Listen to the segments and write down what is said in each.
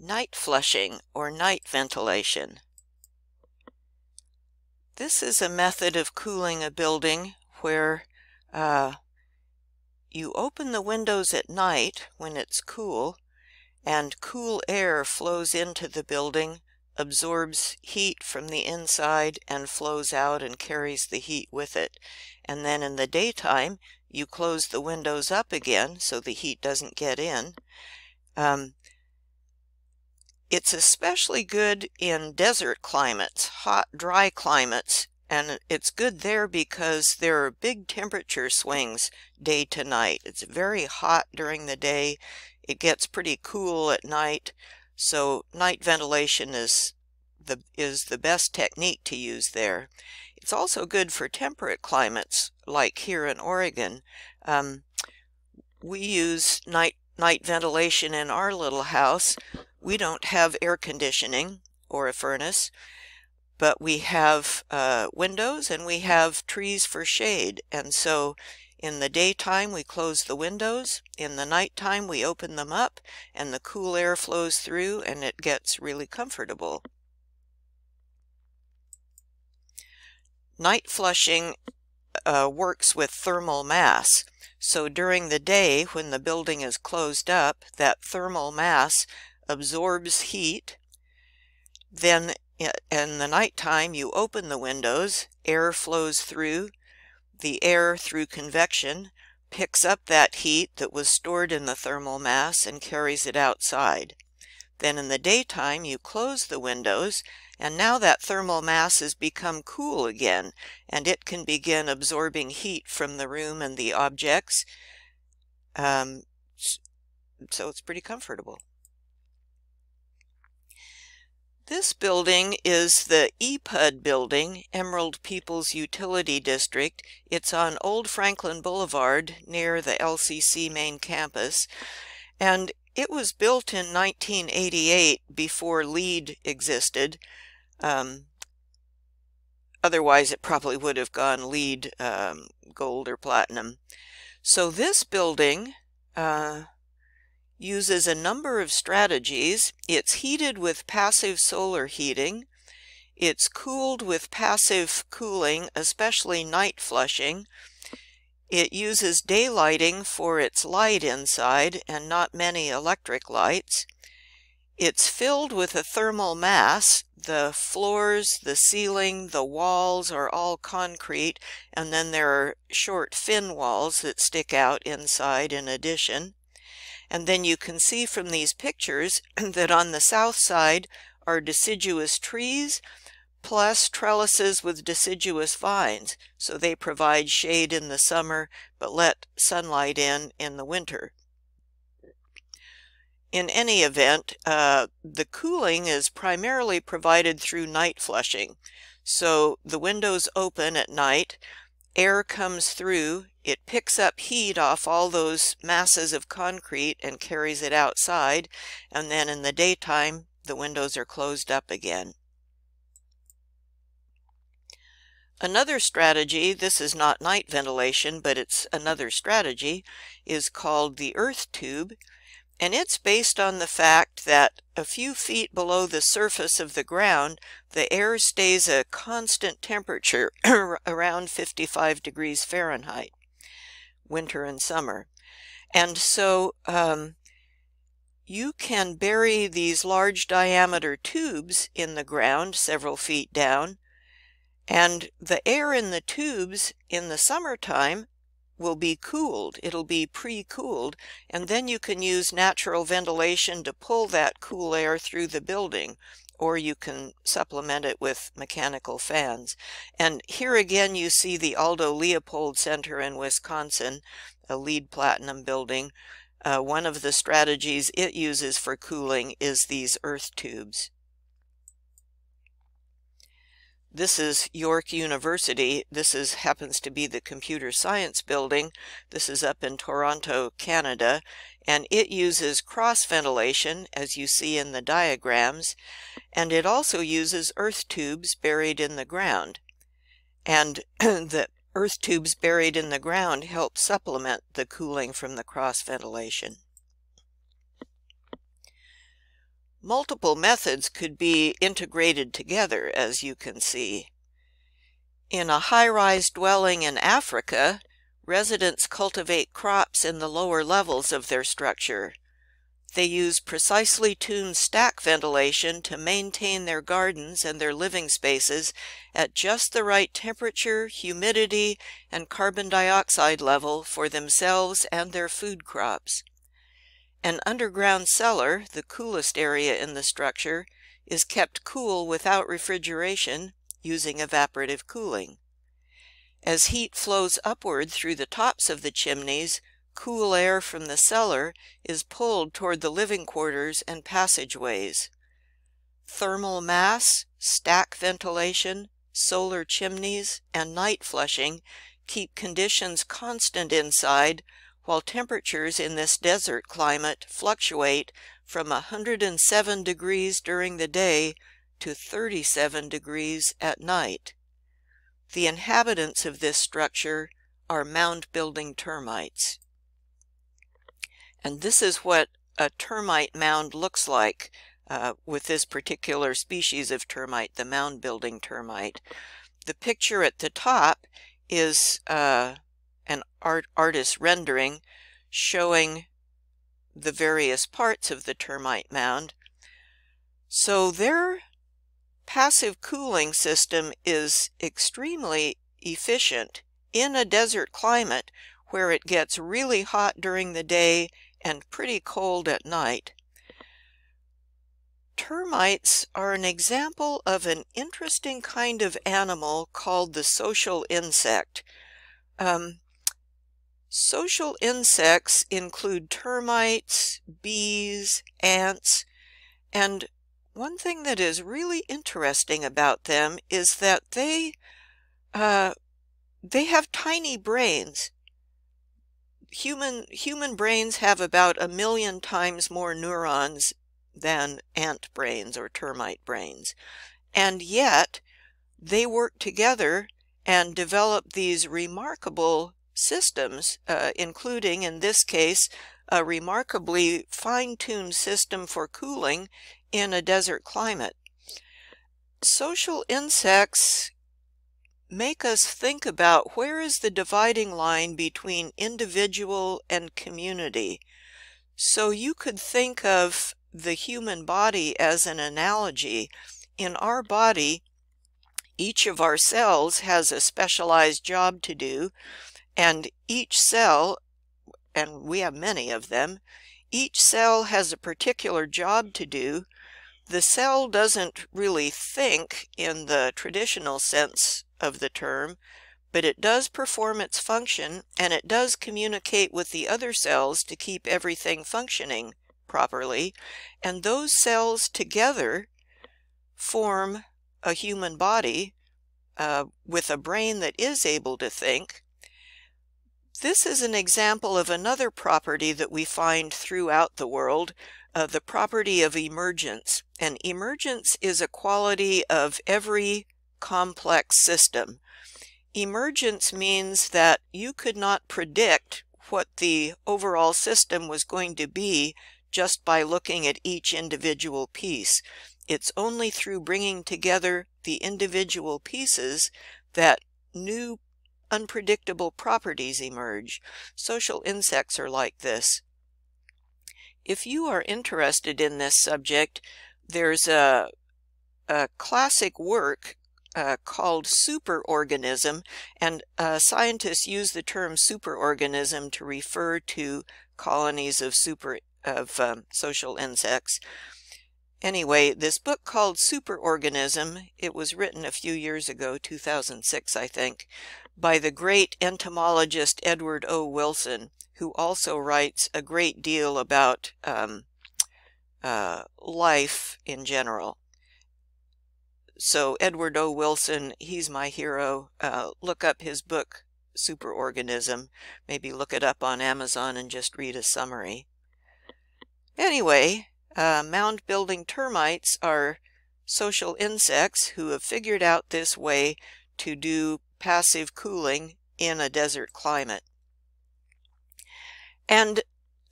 Night flushing or night ventilation. This is a method of cooling a building where uh, you open the windows at night when it's cool and cool air flows into the building, absorbs heat from the inside and flows out and carries the heat with it. And then in the daytime, you close the windows up again so the heat doesn't get in. Um, it's especially good in desert climates, hot, dry climates, and it's good there because there are big temperature swings day to night. It's very hot during the day. It gets pretty cool at night. So night ventilation is the is the best technique to use there. It's also good for temperate climates like here in Oregon. Um, we use night night ventilation in our little house we don't have air conditioning or a furnace, but we have uh, windows and we have trees for shade. And so in the daytime, we close the windows. In the nighttime, we open them up and the cool air flows through and it gets really comfortable. Night flushing uh, works with thermal mass. So during the day, when the building is closed up, that thermal mass absorbs heat. Then in the nighttime, you open the windows, air flows through. The air, through convection, picks up that heat that was stored in the thermal mass and carries it outside. Then in the daytime, you close the windows, and now that thermal mass has become cool again, and it can begin absorbing heat from the room and the objects. Um, so it's pretty comfortable. This building is the EPUD building, Emerald Peoples Utility District. It's on Old Franklin Boulevard near the LCC main campus. And it was built in 1988 before LEED existed. Um, otherwise, it probably would have gone LEED um, gold or platinum. So this building uh, uses a number of strategies. It's heated with passive solar heating. It's cooled with passive cooling, especially night flushing. It uses daylighting for its light inside and not many electric lights. It's filled with a thermal mass. The floors, the ceiling, the walls are all concrete, and then there are short fin walls that stick out inside in addition. And then you can see from these pictures that on the south side are deciduous trees plus trellises with deciduous vines. So they provide shade in the summer but let sunlight in in the winter. In any event, uh, the cooling is primarily provided through night flushing. So the windows open at night, air comes through it picks up heat off all those masses of concrete and carries it outside, and then in the daytime, the windows are closed up again. Another strategy, this is not night ventilation, but it's another strategy, is called the earth tube, and it's based on the fact that a few feet below the surface of the ground, the air stays a constant temperature around 55 degrees Fahrenheit winter and summer. And so um, you can bury these large diameter tubes in the ground several feet down, and the air in the tubes in the summertime will be cooled. It'll be pre-cooled, and then you can use natural ventilation to pull that cool air through the building or you can supplement it with mechanical fans. And here again you see the Aldo Leopold Center in Wisconsin, a LEED platinum building. Uh, one of the strategies it uses for cooling is these earth tubes. This is York University. This is happens to be the computer science building. This is up in Toronto, Canada, and it uses cross ventilation as you see in the diagrams and it also uses earth tubes buried in the ground and the earth tubes buried in the ground help supplement the cooling from the cross ventilation. multiple methods could be integrated together, as you can see. In a high-rise dwelling in Africa, residents cultivate crops in the lower levels of their structure. They use precisely tuned stack ventilation to maintain their gardens and their living spaces at just the right temperature, humidity, and carbon dioxide level for themselves and their food crops. An underground cellar, the coolest area in the structure, is kept cool without refrigeration using evaporative cooling. As heat flows upward through the tops of the chimneys, cool air from the cellar is pulled toward the living quarters and passageways. Thermal mass, stack ventilation, solar chimneys, and night flushing keep conditions constant inside while temperatures in this desert climate fluctuate from 107 degrees during the day to 37 degrees at night. The inhabitants of this structure are mound-building termites. And this is what a termite mound looks like uh, with this particular species of termite, the mound building termite. The picture at the top is uh, an art artist rendering showing the various parts of the termite mound. So their passive cooling system is extremely efficient in a desert climate where it gets really hot during the day and pretty cold at night. Termites are an example of an interesting kind of animal called the social insect. Um, social insects include termites, bees, ants, and one thing that is really interesting about them is that they uh, they have tiny brains human human brains have about a million times more neurons than ant brains or termite brains. And yet they work together and develop these remarkable systems, uh, including, in this case, a remarkably fine-tuned system for cooling in a desert climate. Social insects make us think about where is the dividing line between individual and community. So you could think of the human body as an analogy. In our body, each of our cells has a specialized job to do, and each cell, and we have many of them, each cell has a particular job to do. The cell doesn't really think in the traditional sense of the term, but it does perform its function and it does communicate with the other cells to keep everything functioning properly. And those cells together form a human body uh, with a brain that is able to think. This is an example of another property that we find throughout the world, uh, the property of emergence. And emergence is a quality of every complex system. Emergence means that you could not predict what the overall system was going to be just by looking at each individual piece. It's only through bringing together the individual pieces that new unpredictable properties emerge. Social insects are like this. If you are interested in this subject, there's a, a classic work uh, called superorganism, and uh, scientists use the term superorganism to refer to colonies of super of um, social insects. Anyway, this book called Superorganism, it was written a few years ago, 2006, I think, by the great entomologist Edward O. Wilson, who also writes a great deal about um, uh, life in general so Edward O. Wilson, he's my hero. Uh, look up his book, Superorganism. Maybe look it up on Amazon and just read a summary. Anyway, uh, mound-building termites are social insects who have figured out this way to do passive cooling in a desert climate. And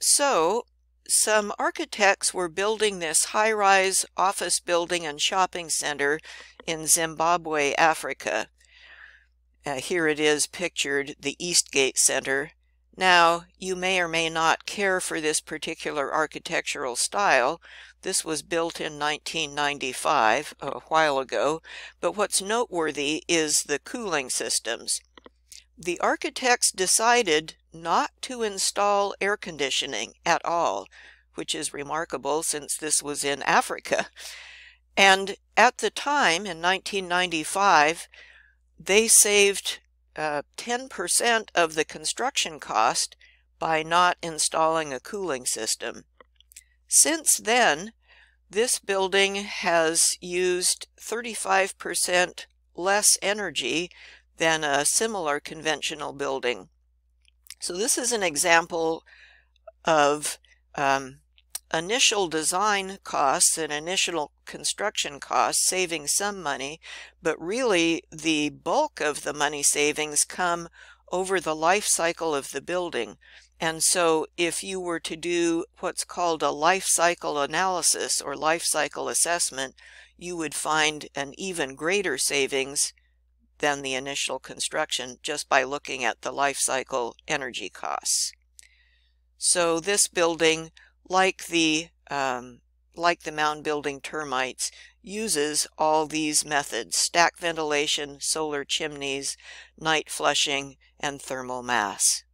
so some architects were building this high-rise office building and shopping center in Zimbabwe, Africa. Uh, here it is pictured, the Eastgate Center. Now, you may or may not care for this particular architectural style. This was built in 1995, a while ago, but what's noteworthy is the cooling systems. The architects decided not to install air conditioning at all, which is remarkable since this was in Africa. And at the time, in 1995, they saved 10% uh, of the construction cost by not installing a cooling system. Since then, this building has used 35% less energy than a similar conventional building. So this is an example of um, initial design costs and initial construction costs saving some money, but really the bulk of the money savings come over the life cycle of the building. And so if you were to do what's called a life cycle analysis or life cycle assessment, you would find an even greater savings than the initial construction just by looking at the life cycle energy costs. So this building, like the um, like the mound building termites, uses all these methods, stack ventilation, solar chimneys, night flushing, and thermal mass.